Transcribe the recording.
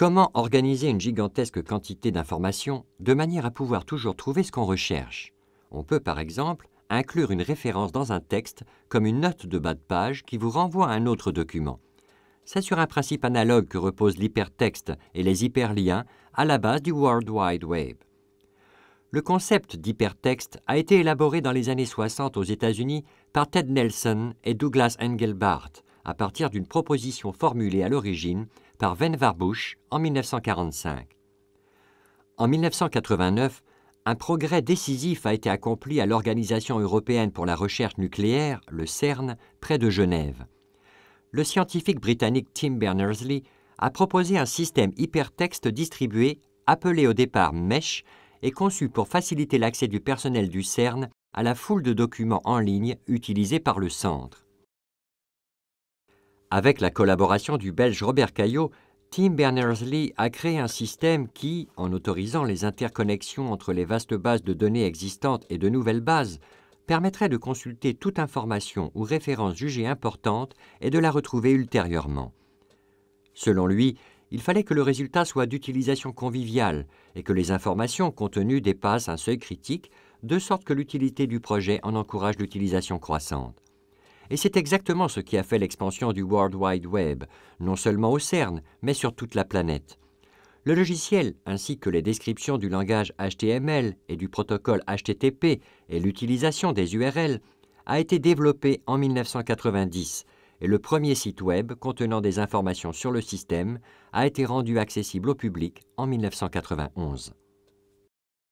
Comment organiser une gigantesque quantité d'informations de manière à pouvoir toujours trouver ce qu'on recherche? On peut par exemple inclure une référence dans un texte comme une note de bas de page qui vous renvoie à un autre document. C'est sur un principe analogue que reposent l'hypertexte et les hyperliens à la base du World Wide Web. Le concept d'hypertexte a été élaboré dans les années 60 aux États-Unis par Ted Nelson et Douglas Engelbart à partir d'une proposition formulée à l'origine par Vannevar Bush en 1945. En 1989, un progrès décisif a été accompli à l'Organisation européenne pour la recherche nucléaire, le CERN, près de Genève. Le scientifique britannique Tim Berners-Lee a proposé un système hypertexte distribué, appelé au départ MESH, et conçu pour faciliter l'accès du personnel du CERN à la foule de documents en ligne utilisés par le centre. Avec la collaboration du Belge Robert Caillot, Tim Berners-Lee a créé un système qui, en autorisant les interconnexions entre les vastes bases de données existantes et de nouvelles bases, permettrait de consulter toute information ou référence jugée importante et de la retrouver ultérieurement. Selon lui, il fallait que le résultat soit d'utilisation conviviale et que les informations contenues dépassent un seuil critique, de sorte que l'utilité du projet en encourage l'utilisation croissante. Et c'est exactement ce qui a fait l'expansion du World Wide Web, non seulement au CERN, mais sur toute la planète. Le logiciel, ainsi que les descriptions du langage HTML et du protocole HTTP et l'utilisation des URL, a été développé en 1990 et le premier site web contenant des informations sur le système a été rendu accessible au public en 1991.